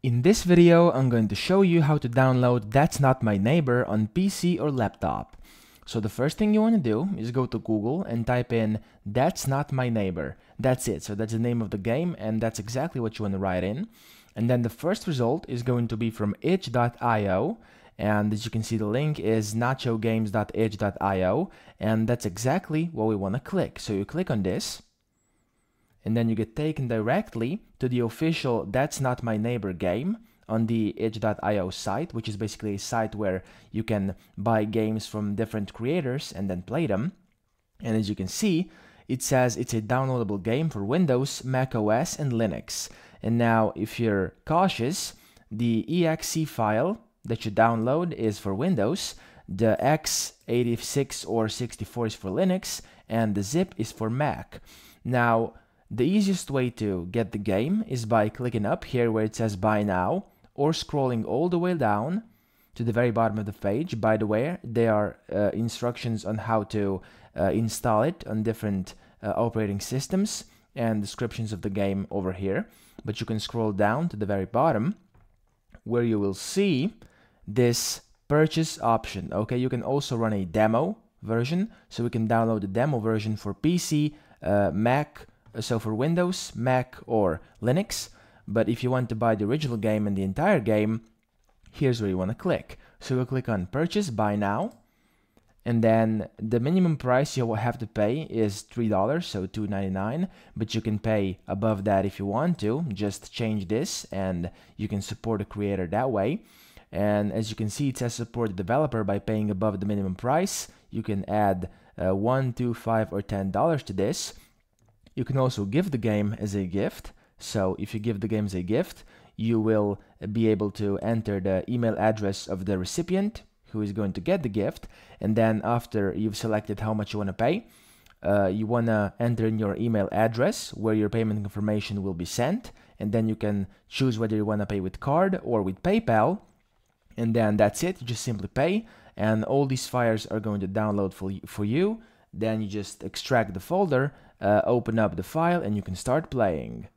In this video, I'm going to show you how to download That's Not My Neighbor on PC or laptop. So the first thing you want to do is go to Google and type in That's Not My Neighbor. That's it. So that's the name of the game and that's exactly what you want to write in. And then the first result is going to be from itch.io and as you can see the link is nachogames.itch.io and that's exactly what we want to click. So you click on this and then you get taken directly to the official That's Not My Neighbor game on the itch.io site, which is basically a site where you can buy games from different creators and then play them. And as you can see, it says it's a downloadable game for Windows, Mac OS, and Linux. And now, if you're cautious, the exe file that you download is for Windows, the x86 or 64 is for Linux, and the zip is for Mac. Now, the easiest way to get the game is by clicking up here where it says buy now or scrolling all the way down to the very bottom of the page. By the way, there are uh, instructions on how to uh, install it on different uh, operating systems and descriptions of the game over here. But you can scroll down to the very bottom where you will see this purchase option. Okay, you can also run a demo version, so we can download the demo version for PC, uh, Mac, so for Windows, Mac, or Linux. But if you want to buy the original game and the entire game, here's where you want to click. So you'll click on Purchase, Buy Now, and then the minimum price you will have to pay is $3, so $2.99, but you can pay above that if you want to. Just change this and you can support a creator that way. And as you can see, it says support the developer by paying above the minimum price. You can add uh, 1 2 5 or $10 to this you can also give the game as a gift. So if you give the game as a gift, you will be able to enter the email address of the recipient who is going to get the gift. And then after you've selected how much you want to pay, uh, you want to enter in your email address where your payment information will be sent. And then you can choose whether you want to pay with card or with PayPal. And then that's it. You just simply pay. And all these files are going to download for, for you. Then you just extract the folder uh, open up the file and you can start playing.